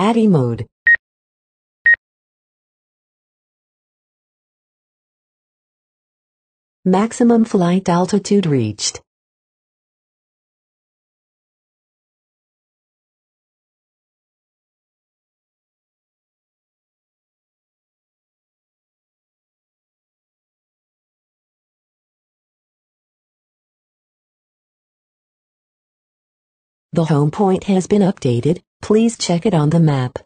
ATTI mode. Maximum flight altitude reached. The home point has been updated, please check it on the map.